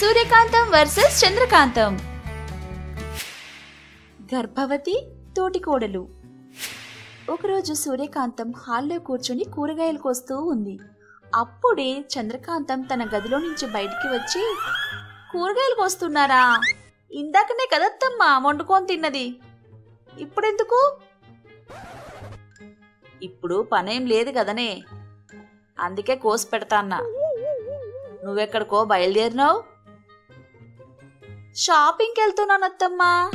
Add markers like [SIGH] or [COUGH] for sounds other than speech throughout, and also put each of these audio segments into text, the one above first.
సూర్యకాంతం versus చంద్రకాంతం. గర్భవతి తోటికోడలు. ఒకరోజు సూర్యకాంతం హాల్లో కూర్చొని కూరగాయలు కోస్తూ ఉంది. అప్పుడే చంద్రకాంతం తన గదిలో నుంచి బయటికి వచ్చి కూరగాయలు కోస్తున్నారా? ఇందాకనే కదత్తమ్మా వండుకొని తిన్నది. ఇప్పుడెందుకు? ఇప్పుడు పనేం లేదు కదనే. అందుకే కోసి పెడతాన్నా నువ్వెక్కడికో బయలుదేరినావు? షాపింగ్కి వెళ్తున్నాను అత్తమ్మా.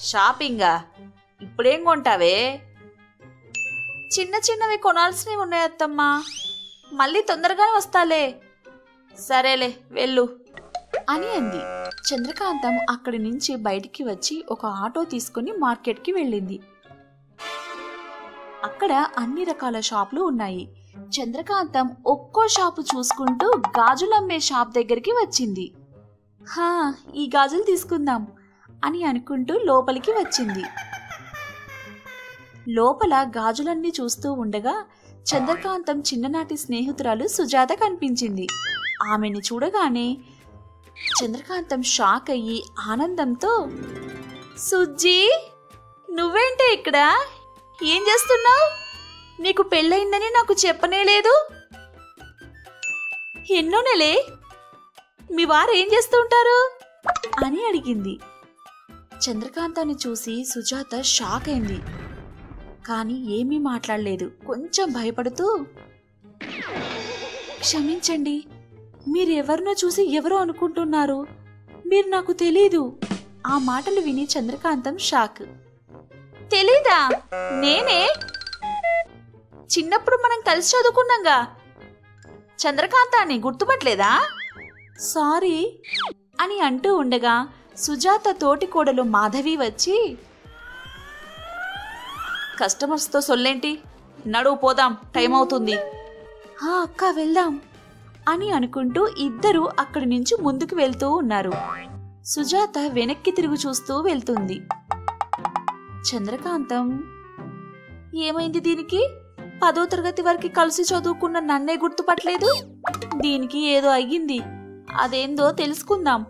షాపింగా? ఇప్పుడేం కొంటావే? చిన్న చిన్నవి కొనాల్సినవి ఉన్నాయి అత్తమ్మా. మళ్ళీ తొందరగానే వస్తాలే. సరేలే వెళ్ళు. అని అంది. చంద్రకాంతం అక్కడి నుంచి బయటికి వచ్చి ఒక ఆటో తీసుకుని మార్కెట్కి వెళ్ళింది. అక్కడ అన్ని రకాల షాపులు ఉన్నాయి. చంద్రకాంతం ఒక్కో షాపు చూసుకుంటూ గాజులమ్మే షాప్ దగ్గరికి వచ్చింది. హా ఈ గాజులు తీసుకుందాం అని అనుకుంటూ లోపలికి వచ్చింది. లోపల గాజులన్నీ చూస్తూ ఉండగా చంద్రకాంతం చిన్ననాటి స్నేహితురాలు సుజాత కనిపించింది. ఆమెని చూడగానే చంద్రకాంతం షాక్ అయ్యి ఆనందంతో సుజ్జీ నువ్వేంటే ఇక్కడ? ఏం చేస్తున్నావు? నీకు పెళ్ళయిందని నాకు చెప్పనే లేదు. ఎన్నో నెలే మీ వారు ఏం చేస్తూ ఉంటారు? అని అడిగింది. చంద్రకాంతాన్ని చూసి సుజాత షాక్ అయింది. కానీ ఏమీ మాట్లాడలేదు. కొంచెం భయపడుతూ క్షమించండి. మీరెవరినో చూసి ఎవరో అనుకుంటున్నారు? మీరు నాకు తెలీదు. ఆ మాటలు విని చంద్రకాంతం షాక్. తెలీదా? నేనే? చిన్నప్పుడు మనం కలిసి చదువుకున్నాగా. చంద్రకాంతాన్ని గుర్తుపట్టలేదా? సారీ అని అంటూ ఉండగా సుజాత తోటికోడలు మాధవి వచ్చి కస్టమర్స్తో సొల్లేంటి? నడువు పోదాం టైం అవుతుంది. "హా, అక్క వెళ్దాం. అని అనుకుంటూ ఇద్దరు అక్కడి నుంచి ముందుకు వెళ్తూ ఉన్నారు. సుజాత వెనక్కి తిరుగు చూస్తూ వెళ్తుంది. చంద్రకాంతం ఏమైంది దీనికి? పదో తరగతి వరకు కలిసి చదువుకున్న నన్నే గుర్తుపట్టలేదు? దీనికి ఏదో అయ్యింది. అదేందో తెలుసుకుందాం.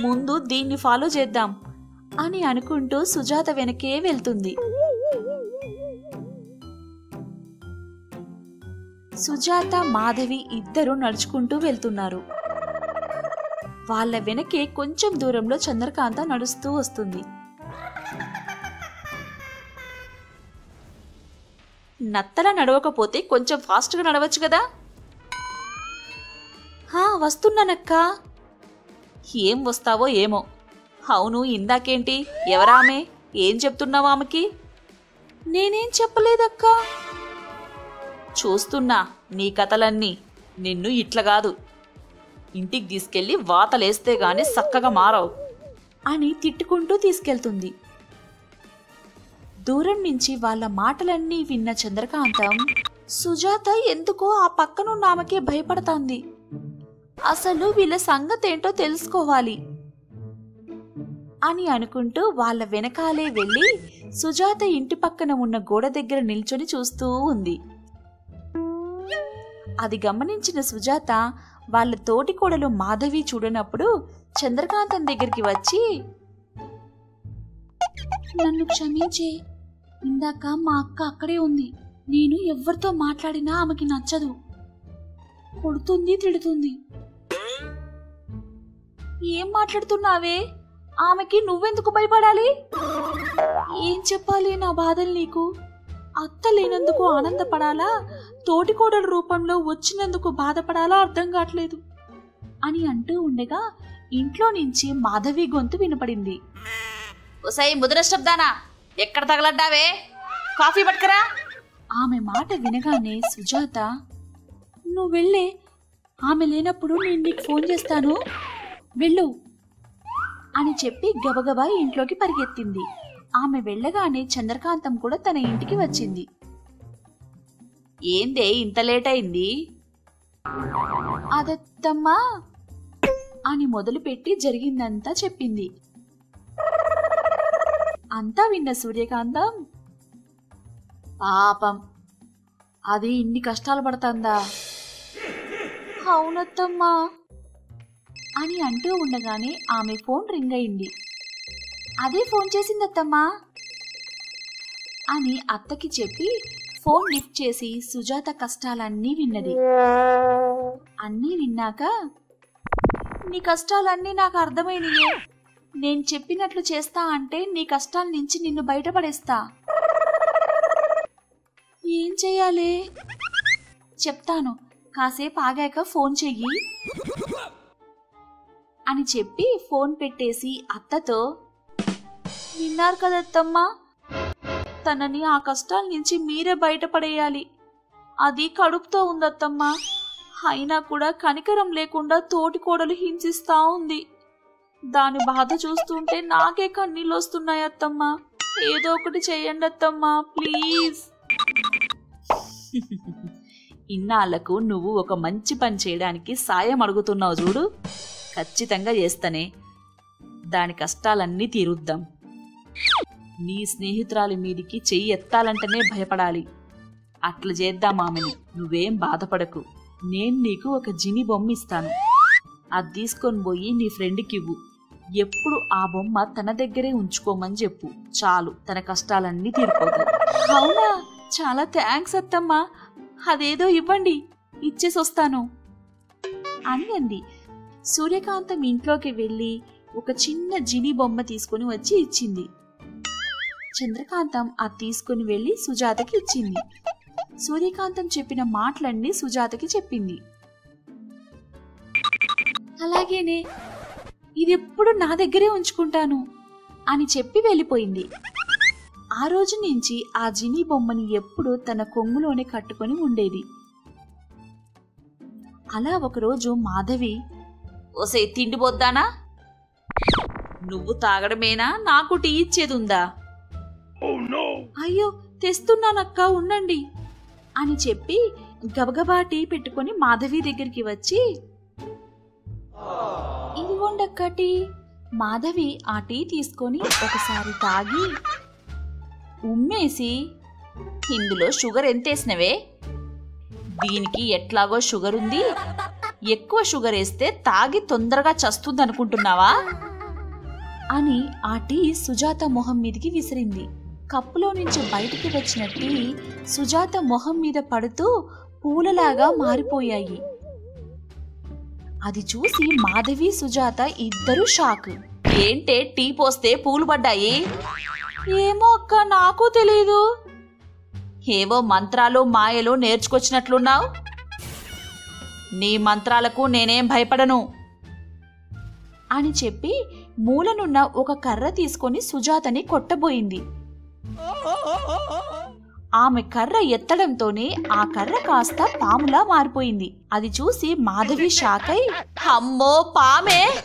ముందు దీన్ని ఫాలో చేద్దాం అని అనుకుంటూ సుజాత వెనకే వెళ్తుంది. సుజాత మాధవి ఇద్దరు నడుచుకుంటూ వెళ్తున్నారు. వాళ్ళ వెనకే కొంచెం దూరంలో చంద్రకాంత నడుస్తూ వస్తుంది. నత్తలా నడవకపోతే కొంచెం ఫాస్ట్గా నడవచ్చు కదా? వస్తున్నానక్కా. ఏం వస్తావో ఏమో. అవును ఇందాకేంటి? ఎవరామె? ఏం చెప్తున్నావు ఆమెకి? నేనేం చెప్పలేదక్కా. చూస్తున్నా నీ కథలన్నీ. నిన్ను ఇట్ల కాదు. ఇంటికి తీసుకెళ్ళి వాతలేస్తే గాని చక్కగా మారవు. అని తిట్టుకుంటూ తీసుకెళ్తుంది. దూరం నుంచి వాళ్ళ మాటలన్నీ విన్న చంద్రకాంతం సుజాత ఎందుకో ఆ పక్కనున్న ఆమెకే భయపడతాంది. అసలు వీళ్ళ సంగతేంటో తెలుసుకోవాలి అని అనుకుంటూ వాళ్ళ వెనకాలే వెళ్ళి సుజాత ఇంటి పక్కన ఉన్న గోడ దగ్గర నిల్చొని చూస్తూ ఉంది. అది గమనించిన సుజాత వాళ్ళ తోటి కోడలు మాధవి చూడనప్పుడు చంద్రకాంతం దగ్గరికి వచ్చి నన్ను క్షమించే. ఇందాక మా అక్క అక్కడే ఉంది. నేను ఎవరితో మాట్లాడినా ఆమెకి నచ్చదు. కొడుతుంది తిడుతుంది. ఏం మాట్లాడుతున్నావే? ఆమెకి నువ్వెందుకు భయపడాలి? ఏం చెప్పాలి నా బాధలు నీకు? అత్త లేనందుకు ఆనందపడాలా? తోటికోడల రూపంలో వచ్చినందుకు బాధపడాలా? అర్థం కావట్లేదు. అని అంటూ ఉండగా ఇంట్లో నుంచి మాధవి గొంతు వినపడింది. ఒసై ముద్ర శబ్దానా ఎక్కడ తగలడ్డావే? కాఫీ పట్టుకరా. ఆమె మాట వినగానే సుజాత నువ్వు వెళ్ళే. ఆమె లేనప్పుడు నేను నీకు ఫోన్ చేస్తాను. వెళ్ళు అని చెప్పి గబగబా ఇంట్లోకి పరిగెత్తింది. ఆమె వెళ్ళగానే చంద్రకాంతం కూడా తన ఇంటికి వచ్చింది. ఏందే ఇంత లేట్ అయింది? అదత్తమ్మా అని మొదలుపెట్టి జరిగిందంతా చెప్పింది. అంతా విన్న సూర్యకాంతం పాపం అది ఇన్ని కష్టాలు పడుతుందా? అవునత్తమ్మా. అని అంటూ ఉండగానే ఆమె ఫోన్ రింగ్ అయింది. అదే ఫోన్ చేసిందత్తమ్మా? అని అత్తకి చెప్పి ఫోన్ లిఫ్ట్ చేసి సుజాత కష్టాలన్నీ విన్నది. అన్నీ విన్నాక నీ కష్టాలన్నీ నాకు అర్థమైనయే. నేను చెప్పినట్లు చేస్తా అంటే నీ కష్టాల నుంచి నిన్ను బయటపడేస్తా. ఏం చెయ్యాలి? చెప్తాను. కాసేపు ఆగాక ఫోన్ చెయ్యి. అని చెప్పి ఫోన్ పెట్టేసి అత్తతో విన్నారు కదత్తమ్మా తనని ఆ కష్టాల నుంచి మీరే బయటపడేయాలి. అది కడుపుతో ఉందత్తమ్మా అయినా కూడా కనికరం లేకుండా తోటి కోడలు హింసిస్తా ఉంది. దాని బాధ చూస్తుంటే నాకే కన్నీళ్ళు వస్తున్నాయి అత్తమ్మా. ఏదో ఒకటి చేయండి అత్తమ్మా ప్లీజ్. ఇన్నాళ్ళకు నువ్వు ఒక మంచి పని చేయడానికి సాయం అడుగుతున్నావు చూడు. ఖచ్చితంగా చేస్తనే. దాని కష్టాలన్నీ తీరుద్దాం. నీ స్నేహితురాలి మీదికి చెయ్యి ఎత్తాలంటేనే భయపడాలి. అట్లా చేద్దాం ఆమెని. నువ్వేం బాధపడకు. నేను నీకు ఒక జిని బొమ్మ ఇస్తాను. అది తీసుకొని పోయి నీ ఫ్రెండ్కి ఇవ్వు ఎప్పుడు ఆ బొమ్మ తన దగ్గరే ఉంచుకోమని చెప్పు. చాలు తన కష్టాలన్నీ తీరిపోతాయి. అవునా? చాలా థ్యాంక్స్ అత్తమ్మా. అదేదో ఇవ్వండి. ఇచ్చేసి వస్తాను అని అంది సూర్యకాంతం ఇంట్లోకి వెళ్ళి ఒక చిన్న జిని బొమ్మ తీసుకుని వచ్చి ఇచ్చింది. చంద్రకాంతం అది తీసుకుని వెళ్ళి సుజాతకి ఇచ్చింది. సూర్యకాంతం చెప్పిన మాటలన్నీ సుజాతకి చెప్పింది. అలాగేనే ఇది ఎప్పుడు నా దగ్గరే ఉంచుకుంటాను అని చెప్పి వెళ్ళిపోయింది. ఆ రోజు నుంచి ఆ జిని బొమ్మని ఎప్పుడు తన కొంగులోనే కట్టుకొని ఉండేది. అలా ఒకరోజు మాధవి ఓసే తిండిపోద్దానా? నువ్వు తాగడమేనా? నాకు టీ ఇచ్చేదుందా? అయ్యో తెస్తున్నానక్క ఉండండి. అని చెప్పి గబగబా టీ పెట్టుకొని మాధవి దగ్గరికి వచ్చి ఇదిగోండక్క టీ. మాధవి ఆ టీ తీసుకొని ఒకసారి తాగి ఉమ్మేసి ఇందులో షుగర్ ఎంతేసినవే? దీనికి ఎట్లాగో షుగర్ ఉంది ఎక్కువ షుగర్ వేస్తే తాగి తొందరగా చస్తుంది అనుకుంటున్నావా అని ఆ టీ సుజాత మొహం మీదికి విసిరింది. కప్పులో నుంచి బయటికి వచ్చిన టీ సుజాత మొహం మీద పడుతూ పూలలాగా మారిపోయాయి. అది చూసి మాధవి సుజాత ఇద్దరు షాక్. ఏంటే టీ పోస్తే పూలు పడ్డాయి? ఏమో అక్క నాకు తెలీదు. ఏవో మంత్రాలు మాయలు నేర్చుకొచ్చినట్లున్నావు? నీ మంత్రాలకు నేనేం భయపడను. అని చెప్పి మూలనున్న ఒక కర్ర తీసుకొని సుజాతని కొట్టబోయింది. ఆమె కర్ర ఎత్తడంతోనే ఆ కర్ర కాస్త పాములా మారిపోయింది. అది చూసి మాధవి షాక్ అయి అమ్మో పామే!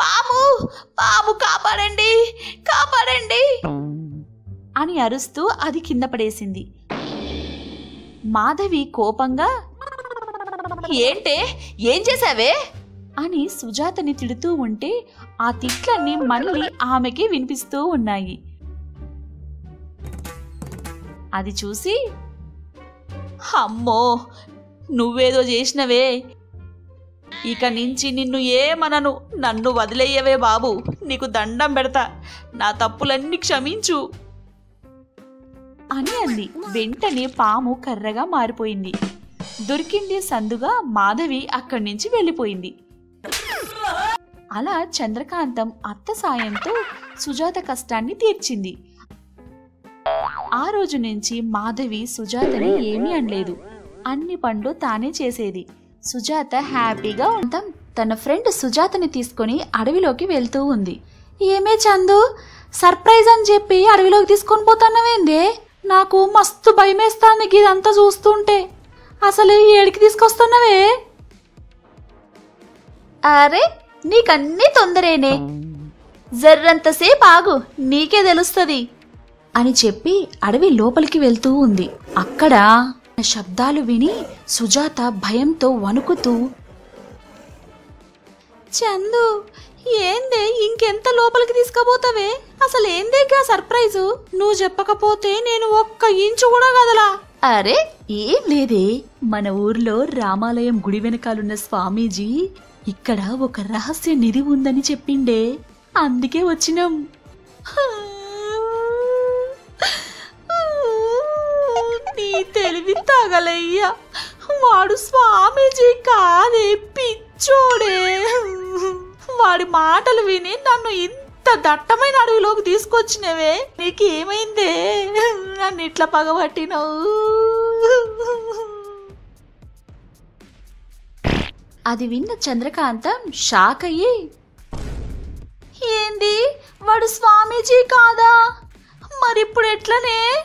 పాము! పాము కాపాడండి! కాపాడండి! అని అరుస్తూ అది కింద పడేసింది. మాధవి కోపంగా ఏంటే? ఏం చేశావే? అని సుజాతని తిడుతూ ఉంటే ఆ తిట్లన్నీ మళ్ళీ ఆమెకి వినిపిస్తూ ఉన్నాయి. అది చూసి అమ్మో నువ్వేదో చేసినవే. ఇక నుంచి నిన్ను ఏమనను? నన్ను వదిలేయవే బాబు. నీకు దండం పెడతా. నా తప్పులన్నీ క్షమించు. అని అంది. వెంటనే పాము కర్రగా మారిపోయింది. దొరికింది సందుగా మాధవి అక్కడి నుంచి వెళ్ళిపోయింది. అలా చంద్రకాంతం అత్త సాయంతో సుజాత కష్టాన్ని తీర్చింది. ఆ రోజు నుంచి మాధవి సుజాతని ఏమీ అనలేదు. అన్ని పనులు తానే చేసేది. సుజాత హ్యాపీగా ఉంటాం తన ఫ్రెండ్ సుజాతని తీసుకొని అడవిలోకి వెళ్తూ ఉంది. ఏమే చందు? సర్ప్రైజ్ అని చెప్పి అడవిలోకి తీసుకొని పోతానవేందే? నాకు మస్తు భయమేస్తాంది ఇదంతా చూస్తుంటే. అసలు ఏడికి తీసుకొస్తున్నావే? అరే నీకన్నీ తొందరేనే. జర్రంతసేపు ఆగు నీకే తెలుస్తుంది. అని చెప్పి అడవి లోపలికి వెళ్తూ ఉంది. అక్కడ శబ్దాలు విని సుజాత భయంతో వణుకుతూ చందు ఏందే ఇంకెంత లోపలికి తీసుకుపోతావే? అసలు ఏందేగా సర్ప్రైజు? నువ్వు చెప్పకపోతే నేను ఒక్క ఇంచు కూడా కదలా. అరే ఏం లేదే. మన ఊర్లో రామాలయం గుడి వెనకాలన్న స్వామీజీ ఇక్కడ ఒక రహస్య నిధి ఉందని చెప్పిండే. అందుకే వచ్చినాం. నీ తెలివి తగలయ్యా. వాడు స్వామీజీ కాదే పిచ్చోడే. వాడి మాటలు విని నన్ను ఇంత దట్టమైన అడవిలోకి తీసుకొచ్చినవే? నీకేమైందే? నన్ను ఇట్లా పగబట్టినావు. అది విన్న చంద్రకాంతం షాక్ అయ్యి ఏంది? వాడు స్వామీజీ కాదా? మరిప్పుడు ఎట్లనే?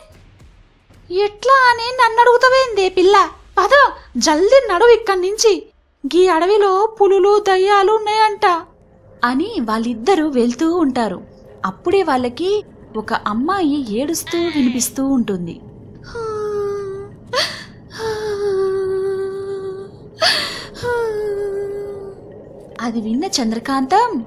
ఎట్లా అని నన్ను అడుగుతావేందే పిల్ల? పద జల్దీ నడువు ఇక్కడి నుంచి. గీ అడవిలో పులులు దయ్యాలు ఉన్నాయంట. అని వాళ్ళిద్దరూ వెళ్తూ ఉంటారు. అప్పుడే వాళ్ళకి ఒక అమ్మాయి ఏడుస్తూ వినిపిస్తూ ఉంటుంది. అది విన్న చంద్రకాంతం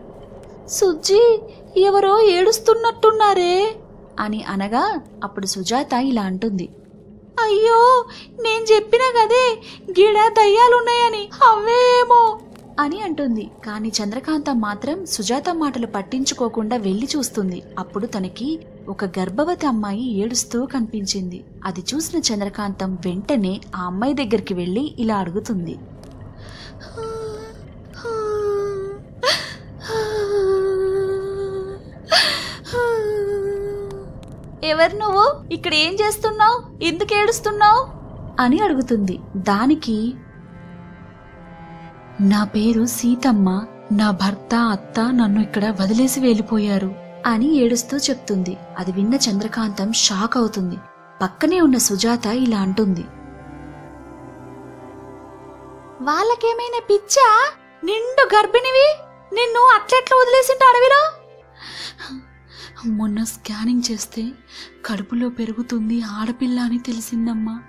సుజ్జి ఎవరో ఏడుస్తున్నట్టున్నారే అని అనగా అప్పుడు సుజాత ఇలా అంటుంది. అయ్యో నేను చెప్పినా కదే గిడ దయ్యాలున్నాయని అవేమో అని అంటుంది. కానీ చంద్రకాంతం మాత్రం సుజాత మాటలు పట్టించుకోకుండా వెళ్ళి చూస్తుంది. అప్పుడు తనకి ఒక గర్భవతి అమ్మాయి ఏడుస్తూ కనిపించింది. అది చూసిన చంద్రకాంతం వెంటనే ఆ అమ్మాయి దగ్గరికి వెళ్ళి ఇలా అడుగుతుంది. ఎవరు నువ్వు? ఇక్కడ ఏం చేస్తున్నావు? ఎందుకు ఏడుస్తున్నావు? అని అడుగుతుంది. దానికి నా పేరు సీతమ్మ నా భర్త అత్త నన్ను ఇక్కడ వదిలేసి వెళ్ళిపోయారు అని ఏడుస్తూ చెప్తుంది. అది విన్న చంద్రకాంతం షాక్ అవుతుంది. పక్కనే ఉన్న సుజాత ఇలా అంటుంది. వాళ్ళకేమైనా పిచ్చా? నిండు గర్భిణివి? నిన్ను అట్లెట్లా వదిలేసింట అడవిలో? మొన్న స్కానింగ్ చేస్తే కడుపులో పెరుగుతుంది ఆడపిల్ల అని తెలిసిందమ్మా.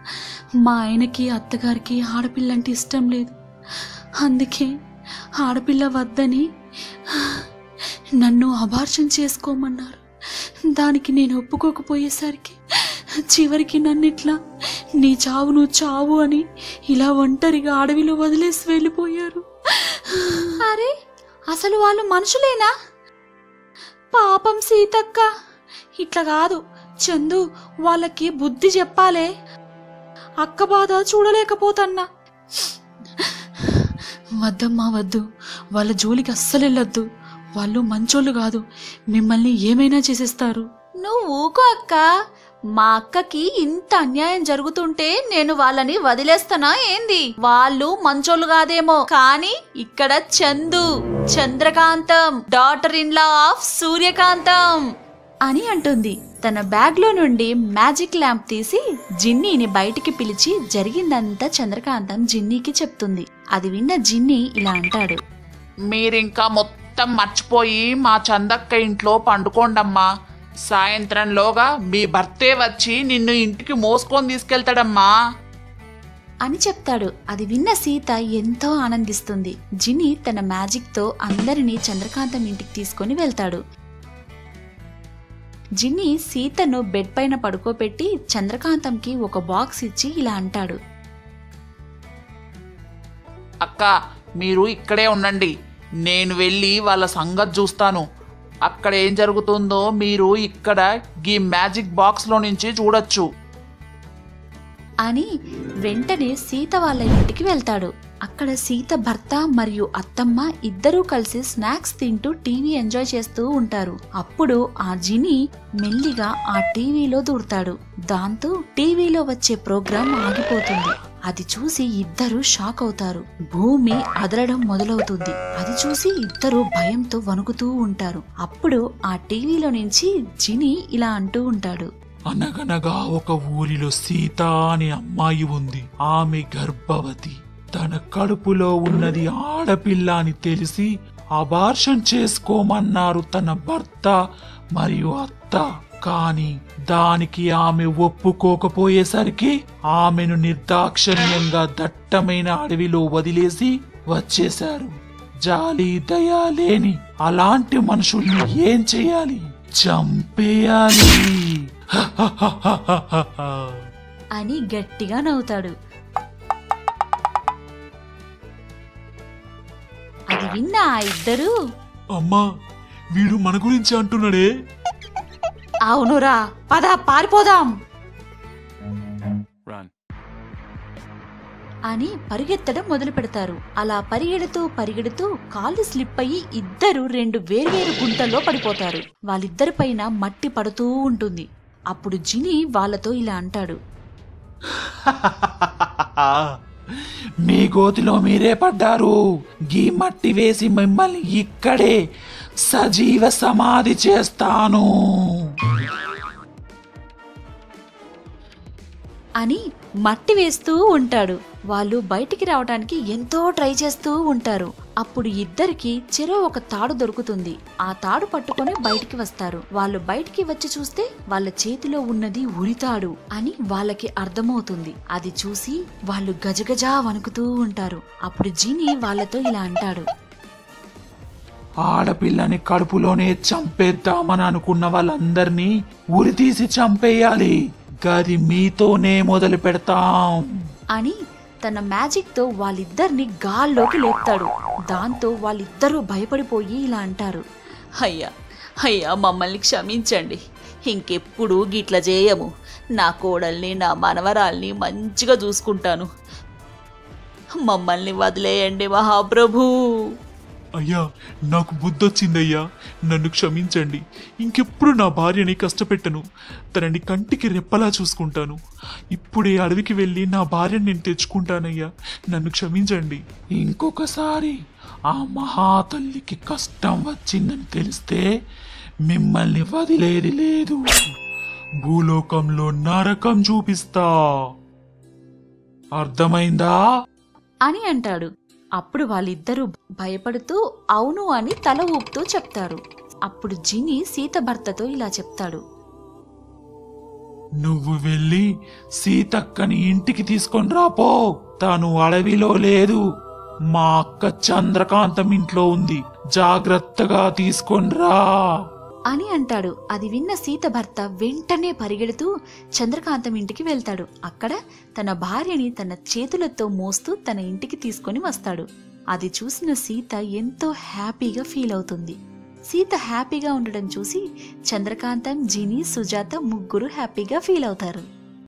మా ఆయనకి అత్తగారికి ఆడపిల్ల అంటే ఇష్టం లేదు. అందుకే ఆడపిల్ల వద్దని నన్ను అబార్షన్ చేసుకోమన్నారు. దానికి నేను ఒప్పుకోకపోయేసరికి చివరికి నన్ను ఇట్లా నీ చావు నువ్వు చావు అని ఇలా ఒంటరిగా అడవిలో వదిలేసి వెళ్ళిపోయారు. అరే అసలు వాళ్ళు మనుషులేనా? పాపం సీతక్క. ఇట్లా కాదు చందు వాళ్ళకి బుద్ధి చెప్పాలే. అక్క బాధ చూడలేకపోతన్నా. వద్దమ్మా వద్దు. వాళ్ళ జోలికి అస్సలు వెళ్ళొద్దు. వాళ్ళు మంచోళ్ళు కాదు. మిమ్మల్ని ఏమైనా చేసేస్తారు. నువ్వు ఊకో అక్క. మా అక్కకి ఇంత అన్యాయం జరుగుతుంటే నేను వాళ్ళని వదిలేస్తానా ఏంది? వాళ్ళు మంచోళ్ళు కాదేమో. కానీ ఇక్కడ Chandu Chandrakantham daughter in law of Suryakantham. అని అంటుంది. తన బ్యాగ్లో నుండి మ్యాజిక్ ల్యాంప్ తీసి జిన్నీని బయటికి పిలిచి జరిగిందంతా చంద్రకాంతం జిన్నీకి చెప్తుంది. అది విన్న జిన్నీ ఇలా అంటాడు. మీరింకా మొత్తం మర్చిపోయి మా చందక్క ఇంట్లో పండుకోండమ్మా. సాయంత్రంలోగా మీ భర్తే వచ్చి నిన్ను ఇంటికి మోసుకొని తీసుకెళ్తాడమ్మా. అని చెప్తాడు. అది విన్న సీత ఎంతో ఆనందిస్తుంది. జిని తన మ్యాజిక్తో అందరినీ చంద్రకాంతం ఇంటికి తీసుకొని వెళ్తాడు. జిన్ని సీతను బెడ్ పైన పడుకోబెట్టి చంద్రకాంతంకి ఒక బాక్స్ ఇచ్చి ఇలా అంటాడు. అక్క మీరు ఇక్కడే ఉండండి. నేను వెళ్ళి వాళ్ళ సంగతి చూస్తాను. అక్కడ ఏం జరుగుతుందో మీరు ఇక్కడ ఈ మ్యాజిక్ బాక్స్లో నుంచి చూడొచ్చు. అని వెంటనే సీత వాళ్ళ ఇంటికి వెళ్తాడు. అక్కడ సీత భర్త మరియు అత్తమ్మ ఇద్దరూ కలిసి స్నాక్స్ తింటూ టీవీ ఎంజాయ్ చేస్తూ ఉంటారు. అప్పుడు ఆ జిని మెల్లిగా ఆ టీవీలో దూడతాడు దాంతో టీవీలో వచ్చే ప్రోగ్రాం ఆగిపోతుంది. అది చూసి ఇద్దరు షాక్ అవుతారు. భూమి అదరడం మొదలవుతుంది. అది చూసి ఇద్దరు భయంతో వణుకుతూ ఉంటారు. అప్పుడు ఆ టీవీలో నుంచి జిని ఇలా అంటూ ఉంటాడు. అనగనగా ఒక ఊరిలో సీత అనే అమ్మాయి ఉంది. ఆమె గర్భవతి. తన కడుపులో ఉన్నది ఆడపిల్ల అని తెలిసి అబార్షన్ చేసుకోమన్నారు తన భర్త మరియు అత్త. కాని దానికి ఆమె ఒప్పుకోకపోయేసరికి ఆమెను నిర్దాక్షణ్యంగా దట్టమైన అడవిలో వదిలేసి వచ్చేశారు. జాలి దయా లేని అలాంటి మనుషుల్ని ఏం చేయాలి? చంపేయాలి. అని గట్టిగా నవ్వుతాడు. విన్న ఇద్దరు? అమ్మా వీడు మన గురించి అంటున్నాడే. అవునురా పద పారిపోదాం. అని పరిగెత్తడం మొదలు పెడతారు. అలా పరిగెడుతూ పరిగెడుతూ కాళ్ళు స్లిప్ అయ్యి ఇద్దరు రెండు వేర్వేరు గుంటల్లో పడిపోతారు. వాళ్ళిద్దరి పైన మట్టి పడుతూ ఉంటుంది. అప్పుడు జిని వాళ్ళతో ఇలా అంటాడు. [LAUGHS] మీ గోతిలో మీరే పడ్డారు. గీ మట్టి వేసి మిమ్మల్ని ఇక్కడే సజీవ సమాధి చేస్తాను. అని మట్టి వేస్తూ ఉంటాడు. వాళ్ళు బయటికి రావడానికి ఎంతో ట్రై చేస్తూ ఉంటారు. అప్పుడు ఇద్దరికి చెరో ఒక తాడు దొరుకుతుంది. ఆ తాడు పట్టుకొని బయటికి వస్తారు. వాళ్ళు బయటికి వచ్చి చూస్తే వాళ్ళ చేతిలో ఉన్నది ఉరితాడు అని వాళ్ళకి అర్థమవుతుంది. అది చూసి వాళ్ళు గజగజా వణుకుతూ ఉంటారు. అప్పుడు జీని వాళ్ళతో ఇలా అంటాడు. ఆడపిల్లని కడుపులోనే చంపేద్దామని అనుకున్న వాళ్ళందరినీ ఉరి తీసి చంపేయాలి. గది మీతోనే మొదలు పెడతాం. అని తన మ్యాజిక్తో వాళ్ళిద్దరిని గాల్లోకి లేపుతాడు. దాంతో వాళ్ళిద్దరూ భయపడిపోయి ఇలా అంటారు. అయ్యా అయ్యా మమ్మల్ని క్షమించండి. ఇంకెప్పుడు గిట్ల చేయము. నా కోడల్ని నా మనవరాల్ని మంచిగా చూసుకుంటాను. మమ్మల్ని వదిలేయండి మహాప్రభు. అయ్యా నాకు బుద్ధొచ్చిందయ్యా. నన్ను క్షమించండి. ఇంకెప్పుడు నా భార్యని కష్టపెట్టను. తనని కంటికి రెప్పలా చూసుకుంటాను. ఇప్పుడే అడవికి వెళ్ళి నా భార్యని నేను తెచ్చుకుంటానయ్యా. నన్ను క్షమించండి. ఇంకొకసారి ఆ మహాతల్లికి కష్టం వచ్చిందని తెలిస్తే మిమ్మల్ని వదిలేది లేదు. భూలోకంలో నరకం చూపిస్తా. అర్థమైందా? అని అంటాడు. అప్పుడు వాళ్ళిద్దరూ భయపడుతూ అవును అని తల ఊపుతూ చెప్తారు. అప్పుడు జిని సీత భర్తతో ఇలా చెప్తాడు. నువ్వు వెళ్ళి సీతక్కని ఇంటికి తీసుకొని రాపో తాను అడవిలో లేదు. మా అక్క చంద్రకాంతం ఇంట్లో ఉంది. జాగ్రత్తగా తీసుకొని రా. అని అంటాడు. అది విన్న సీత భర్త వెంటనే పరిగెడుతూ చంద్రకాంతం ఇంటికి వెళ్తాడు. అక్కడ తన భార్యని తన చేతులతో మోస్తూ తన ఇంటికి తీసుకొని వస్తాడు. అది చూసిన సీత ఎంతో హ్యాపీగా ఫీల్ అవుతుంది. సీత హ్యాపీగా ఉండడం చూసి చంద్రకాంతం జిని సుజాత ముగ్గురు హ్యాపీగా ఫీల్ అవుతారు.